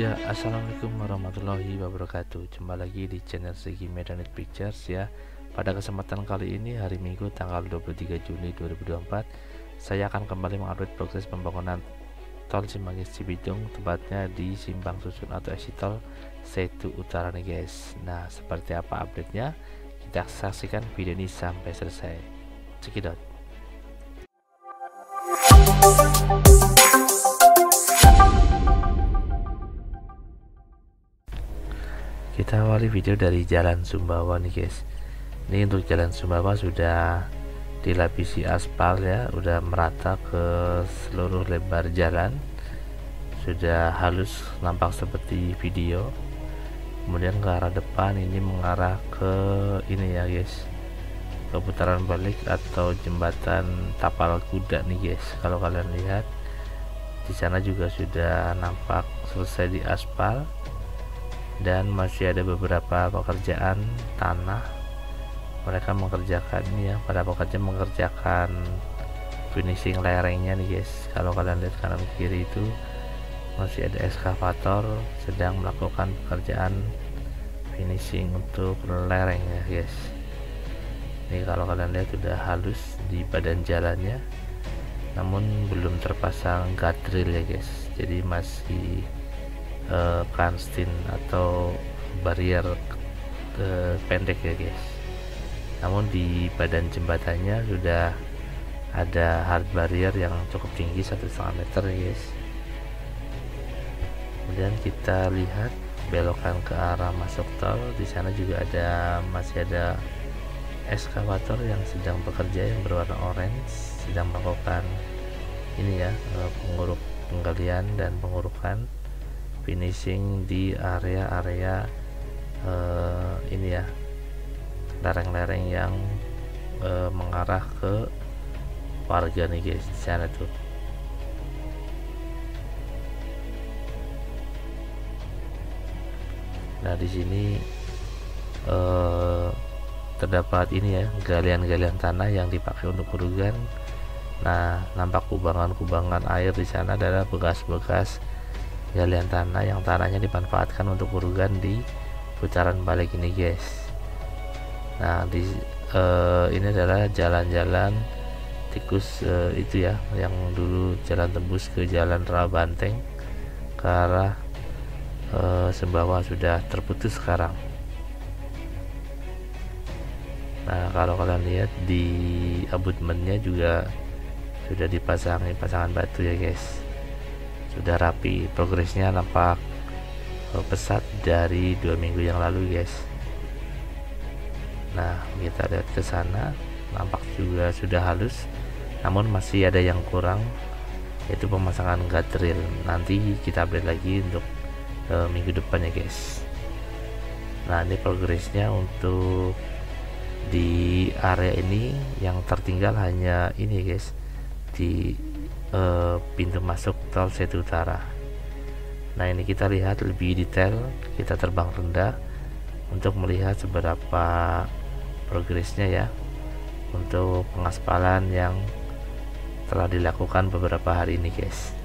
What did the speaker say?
Ya, assalamualaikum warahmatullahi wabarakatuh. Jumpa lagi di channel Segi Medanit Pictures ya. Pada kesempatan kali ini hari Minggu tanggal 23 Juni 2024, saya akan kembali mengupdate proses pembangunan tol Cimanggis Cibitung, tepatnya di Simpang Susun atau Exitol Setu Utara nih guys. Nah, seperti apa update-nya? Kita saksikan video ini sampai selesai. Cekidot. Kita awali video dari jalan Sumbawa nih guys. Ini untuk jalan Sumbawa sudah dilapisi aspal ya udah merata ke seluruh lebar jalan. Sudah halus nampak seperti video. Kemudian ke arah depan ini mengarah ke ini ya guys. Keputaran balik atau jembatan tapal kuda nih guys. Kalau kalian lihat di sana juga sudah nampak selesai di aspal dan masih ada beberapa pekerjaan tanah. Mereka mengerjakan ini ya pada pekerja mengerjakan finishing lerengnya nih guys. Kalau kalian lihat kanan kiri itu masih ada eskavator sedang melakukan pekerjaan finishing untuk lereng ya guys. Ini kalau kalian lihat sudah halus di badan jalannya namun belum terpasang guardrail ya guys. Jadi masih kanstin atau barrier uh, pendek ya guys. Namun di badan jembatannya sudah ada hard barrier yang cukup tinggi satu setengah meter ya guys. Kemudian kita lihat belokan ke arah masuk tol. Di sana juga ada masih ada eskavator yang sedang bekerja yang berwarna orange sedang melakukan ini ya eh, penguruk penggalian dan pengurukan finishing di area-area uh, ini ya lereng-lereng yang uh, mengarah ke warga nih guys di sana tuh. Nah di sini uh, terdapat ini ya galian-galian tanah yang dipakai untuk kurugan nah nampak kubangan-kubangan air di sana adalah bekas-bekas galian tanah yang tanahnya dimanfaatkan untuk urugan di putaran balik ini guys. Nah di uh, ini adalah jalan-jalan tikus uh, itu ya yang dulu jalan tembus ke jalan Rabanteng ke arah uh, Sembawa sudah terputus sekarang. Nah kalau kalian lihat di abutmennya juga sudah dipasangi pasangan batu ya guys sudah rapi. Progresnya nampak eh, pesat dari dua minggu yang lalu guys. Nah kita lihat ke sana. Nampak juga sudah halus namun masih ada yang kurang yaitu pemasangan guardrail. Nanti kita update lagi untuk uh, minggu depan ya guys. Nah ini progresnya untuk di area ini. Yang tertinggal hanya ini guys di uh, pintu masuk tol Setu Utara. Nah ini kita lihat lebih detail, kita terbang rendah untuk melihat seberapa progresnya ya untuk pengaspalan yang telah dilakukan beberapa hari ini guys.